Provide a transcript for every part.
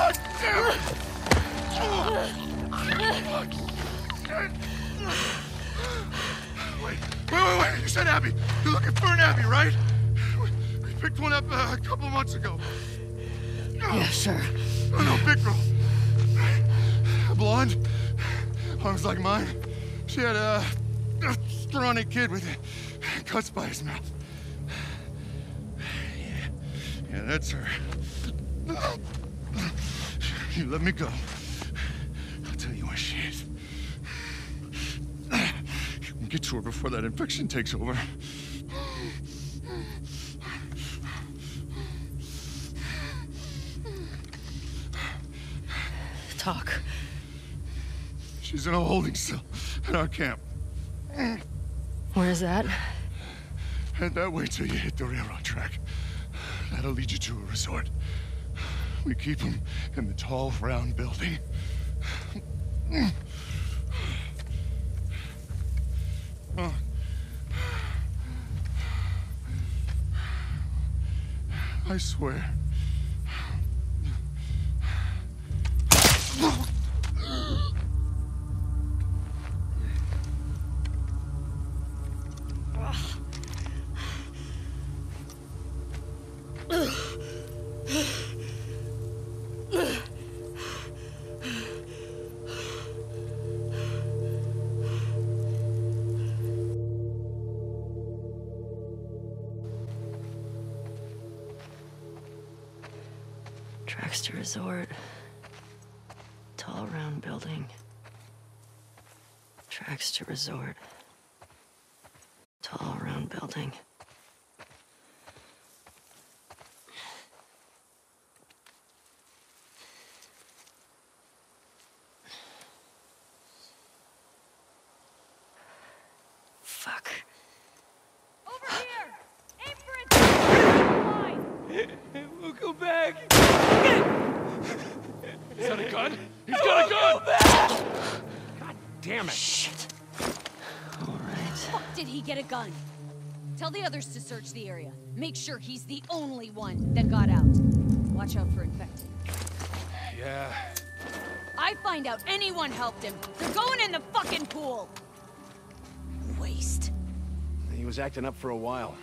Wait, wait, wait, wait! You said Abby. You're looking for an Abby, right? We, picked one up uh, a couple months ago. Yeah, sure. Oh, no, big girl. Blonde, arms like mine. She had a, a scrawny kid with cuts by his mouth. Yeah, yeah, that's her. You let me go. I'll tell you where she is. You can get to her before that infection takes over. Talk. She's in a holding cell at our camp. Where's that? Head that way till you hit the railroad track. That'll lead you to a resort. We keep them in the tall, round building. I swear. Resort. Tall round building. Tracks to resort. Tall round building. Fuck. Over here! Aim for it! Line! We'll go back. He's got a gun! He's got a gun! God damn it. Shit. All right. Fuck did he get a gun? Tell the others to search the area. Make sure he's the only one that got out. Watch out for infected. Yeah. I find out anyone helped him. They're going in the fucking pool. Waste. He was acting up for a while.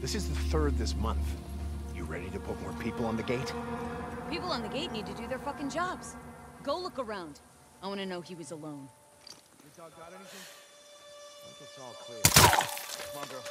This is the third this month. You ready to put more people on the gate? People on the gate need to do their fucking jobs. Go look around. I want to know he was alone. Your dog got anything? I think it's all clear. Come on, girl.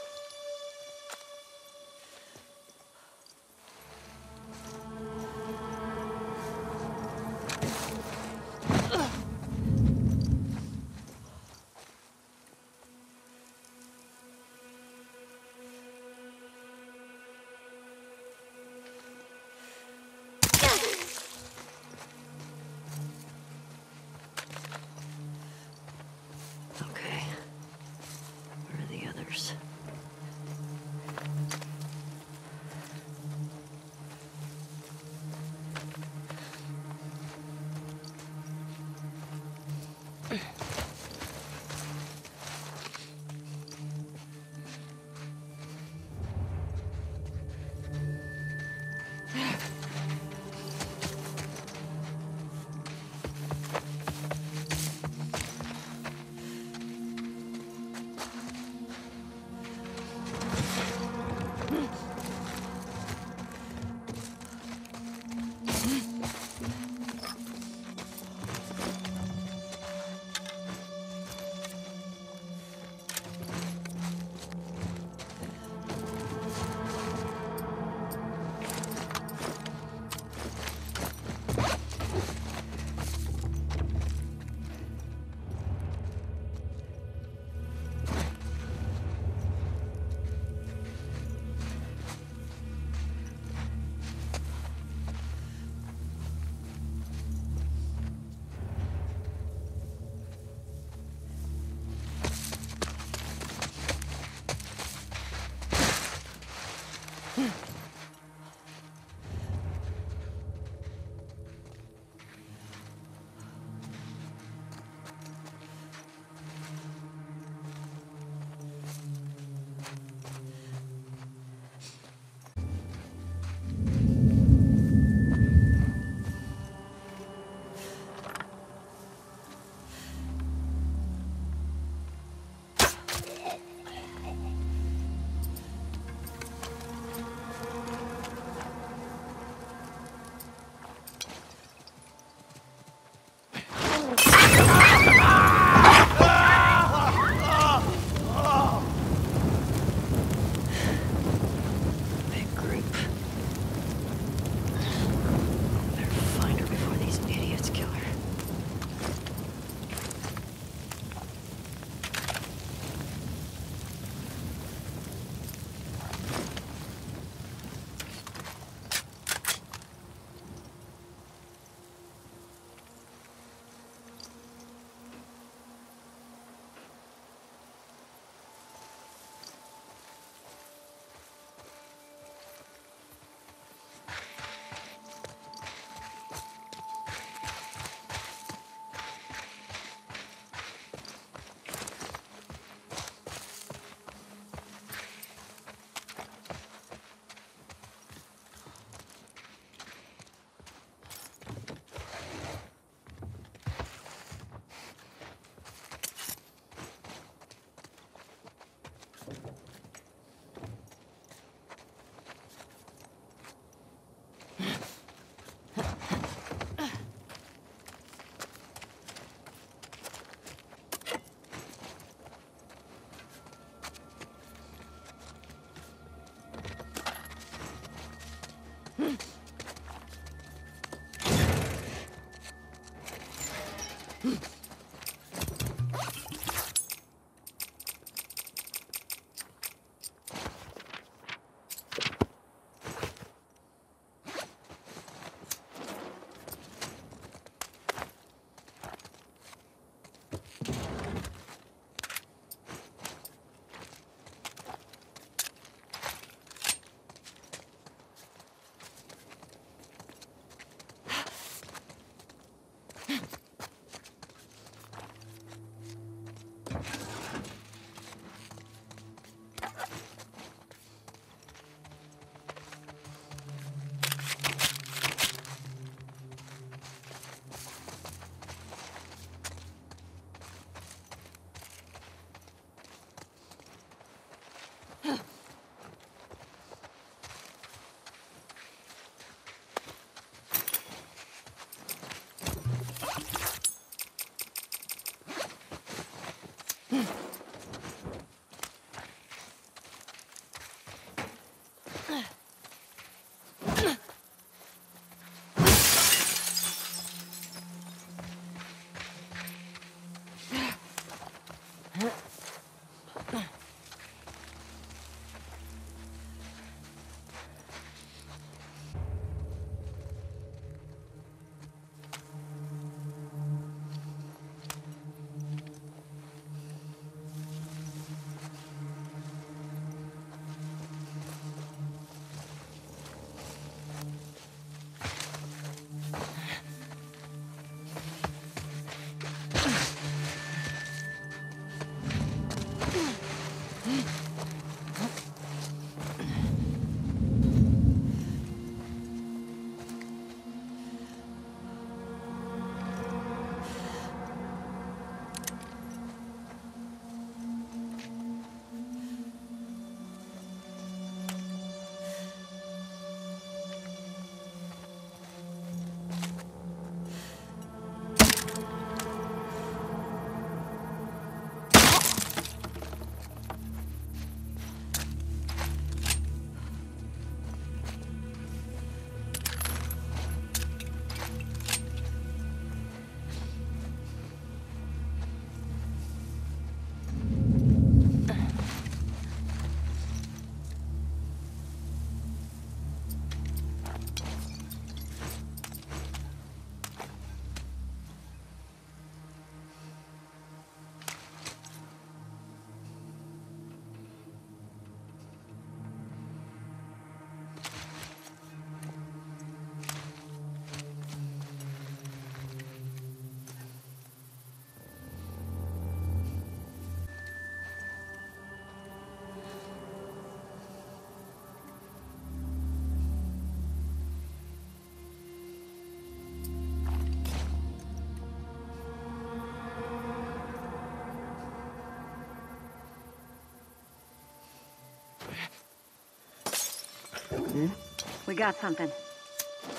We got something.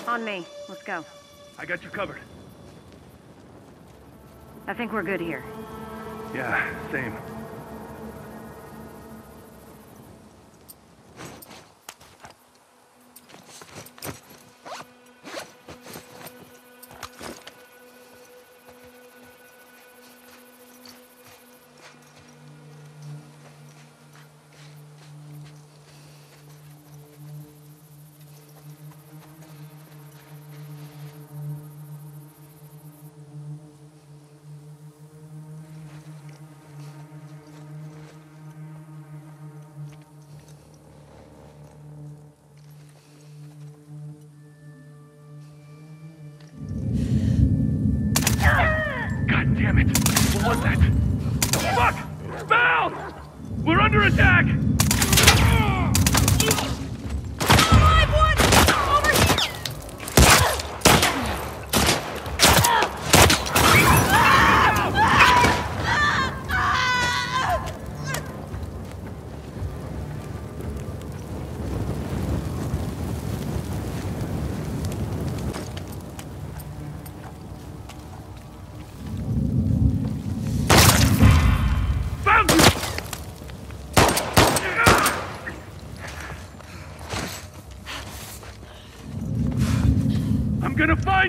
On me. Let's go. I got you covered. I think we're good here. Yeah, same. Damn it! What was that? Fuck! Val! We're under attack!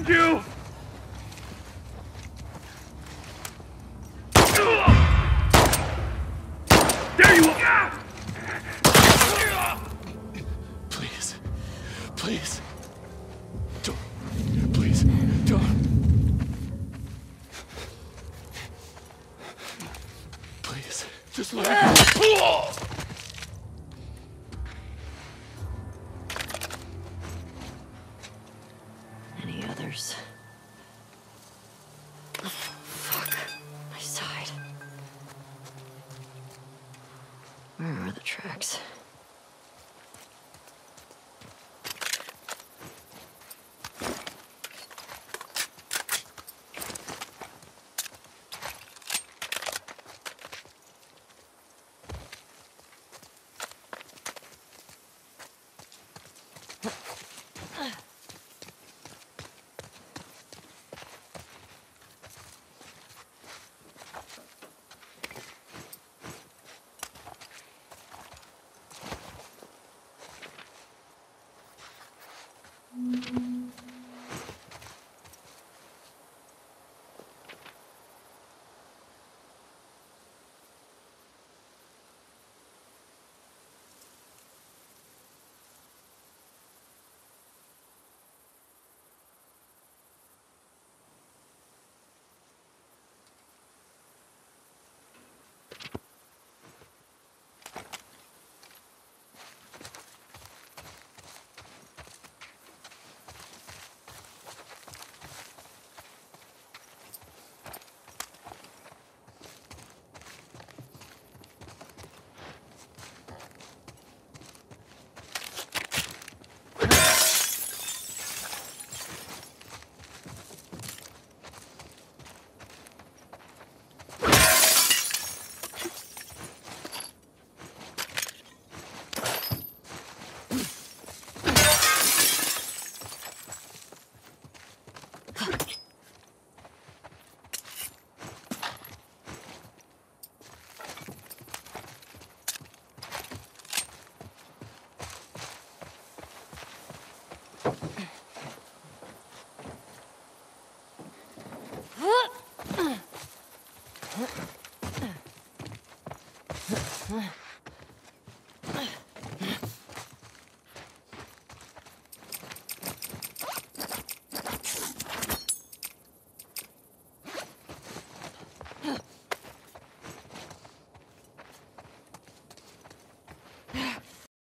behind you! There you are! Please. Please. Where are the tracks?